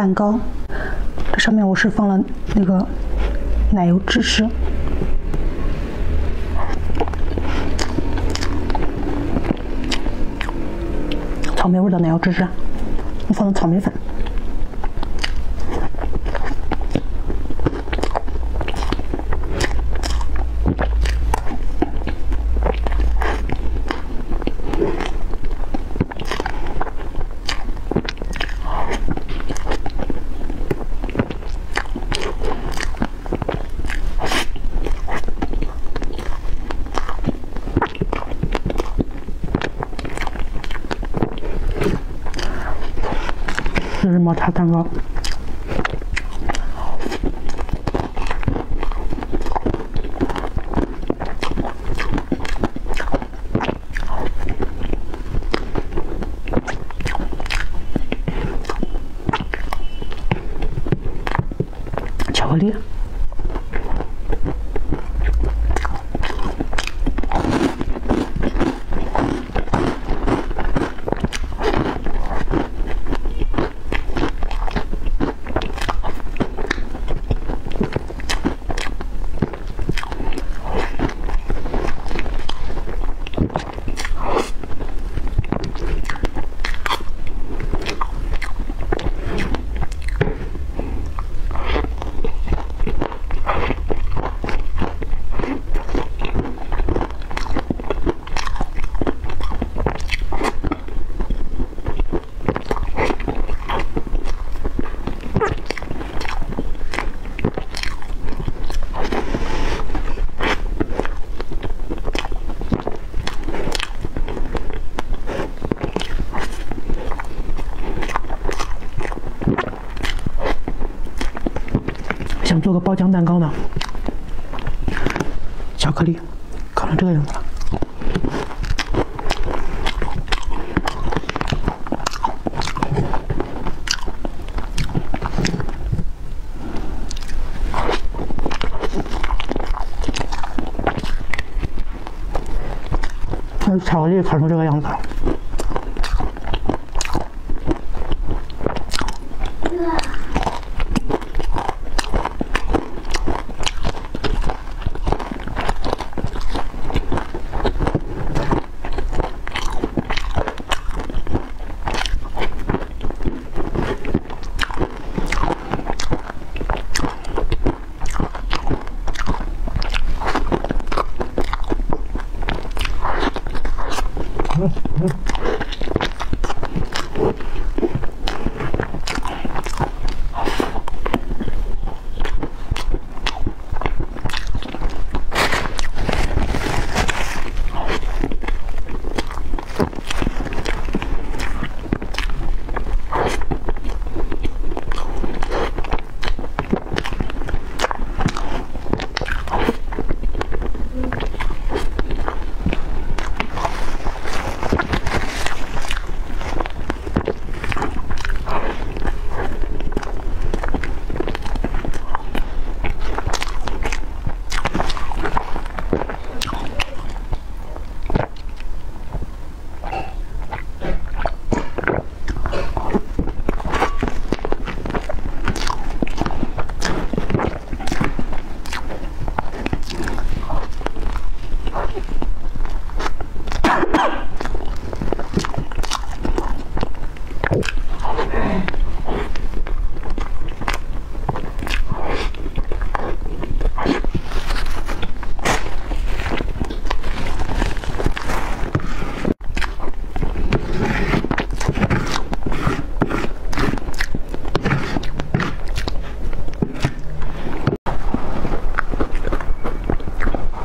蛋糕，这上面我是放了那个奶油芝士，草莓味的奶油芝士，我放了草莓粉。这是抹茶蛋糕，巧克力。想做个包浆蛋糕呢，巧克力烤成这个样子了。那巧克力烤成这个样子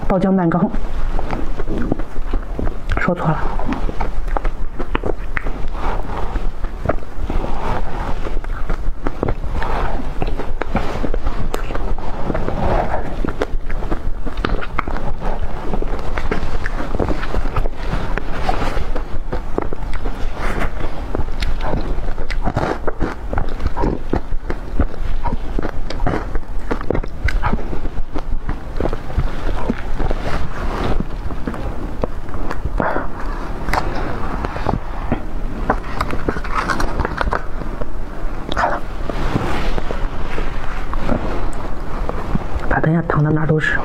爆。浆蛋糕，说错了。躺到哪都是。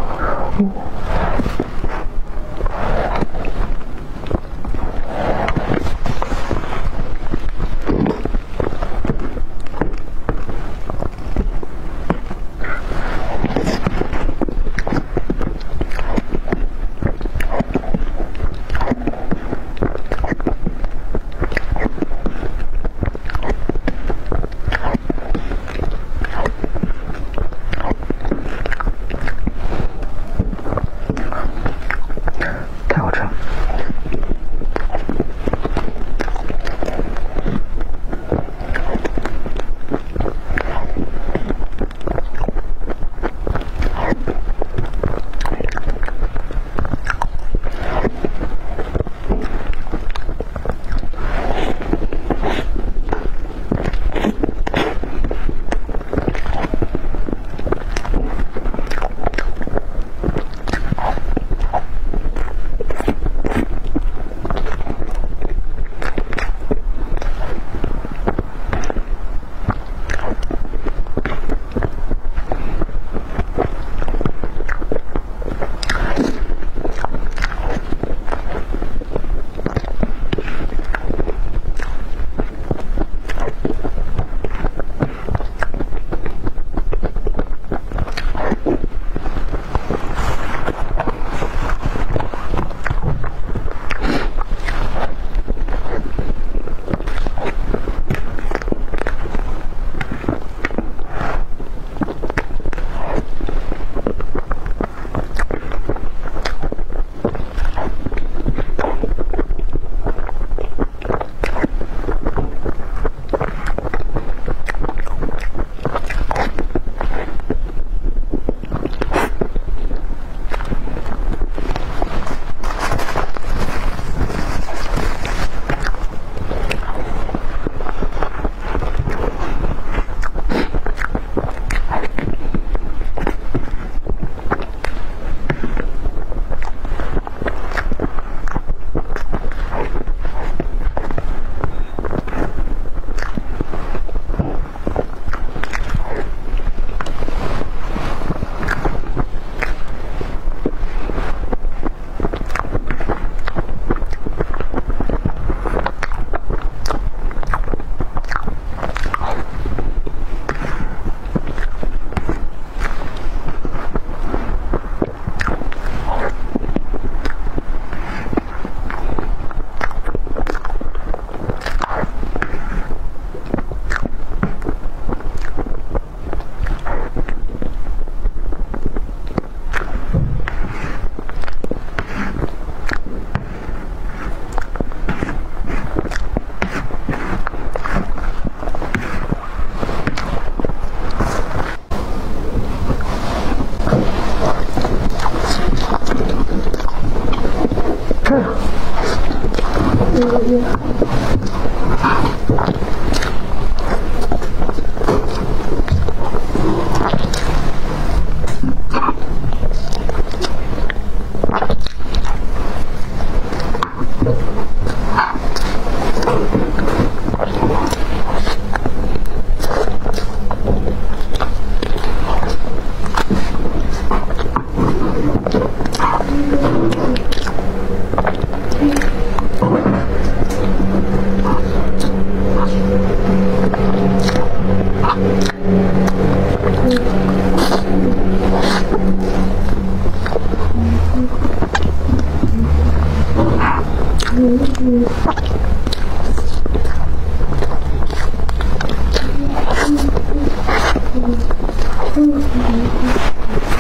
you. 嗯嗯嗯。